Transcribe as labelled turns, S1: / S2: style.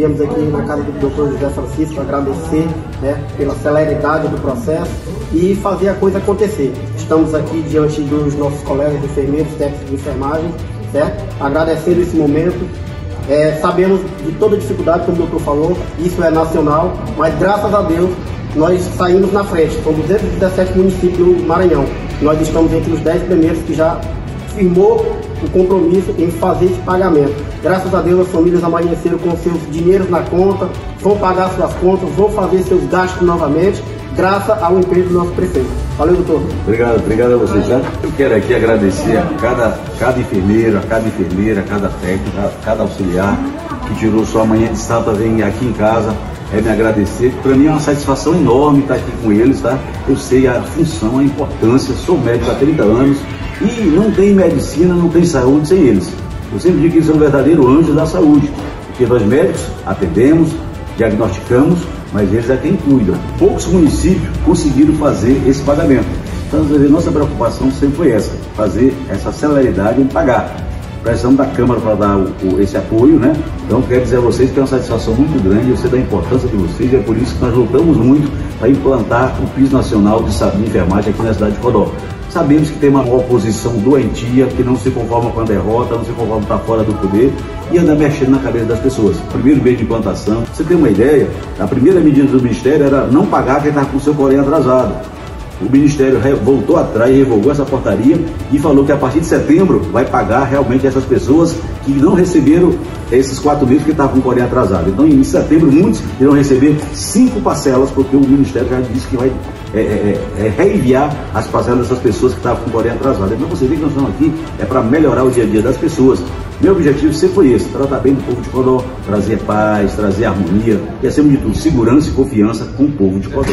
S1: Viemos aqui na casa do Dr. José Francisco agradecer né, pela celeridade do processo e fazer a coisa acontecer. Estamos aqui diante dos nossos colegas enfermeiros, técnicos de enfermagem, certo? agradecendo esse momento. É, sabemos de toda dificuldade, como o doutor falou, isso é nacional, mas graças a Deus nós saímos na frente. São 217 municípios do Maranhão. Nós estamos entre os 10 primeiros que já firmou o compromisso em fazer esse pagamento. Graças a Deus as famílias amanheceram com seus dinheiros na conta, vão pagar suas contas, vão fazer seus gastos novamente, graças ao empenho do nosso prefeito. Valeu, doutor.
S2: Obrigado, obrigado a vocês. Tá? Eu quero aqui agradecer a cada, cada enfermeiro, a cada enfermeira, a cada técnico, a cada auxiliar que tirou sua manhã de sábado para vir aqui em casa é me agradecer. Para mim é uma satisfação enorme estar aqui com eles, tá? Eu sei a função, a importância, sou médico há 30 anos e não tem medicina, não tem saúde sem eles. Eu sempre digo que eles são um verdadeiro anjo da saúde, porque nós médicos atendemos, diagnosticamos, mas eles é quem cuida. Poucos municípios conseguiram fazer esse pagamento. Então, nossa preocupação sempre foi essa, fazer essa celeridade em pagar. Precisamos da Câmara para dar o, o, esse apoio, né? Então, quero dizer a vocês que é uma satisfação muito grande, eu sei da importância de vocês, e é por isso que nós lutamos muito para implantar o piso nacional de saúde e enfermagem aqui na cidade de Codó. Sabemos que tem uma oposição doentia, que não se conforma com a derrota, não se conforma com estar fora do poder e anda mexendo na cabeça das pessoas. Primeiro mês de implantação, você tem uma ideia, a primeira medida do Ministério era não pagar quem está com seu correio atrasado. O Ministério voltou atrás, revogou essa portaria e falou que a partir de setembro vai pagar realmente essas pessoas que não receberam esses quatro meses que estavam com o Corém atrasado. Então, em setembro, muitos irão receber cinco parcelas, porque o Ministério já disse que vai é, é, é, é reenviar as parcelas dessas pessoas que estavam com o Corém atrasado. Então, você vê que nós estamos aqui é para melhorar o dia a dia das pessoas. Meu objetivo sempre foi esse, tratar bem do povo de Codó, trazer paz, trazer harmonia e, acima de tudo, segurança e confiança com o povo de Codó.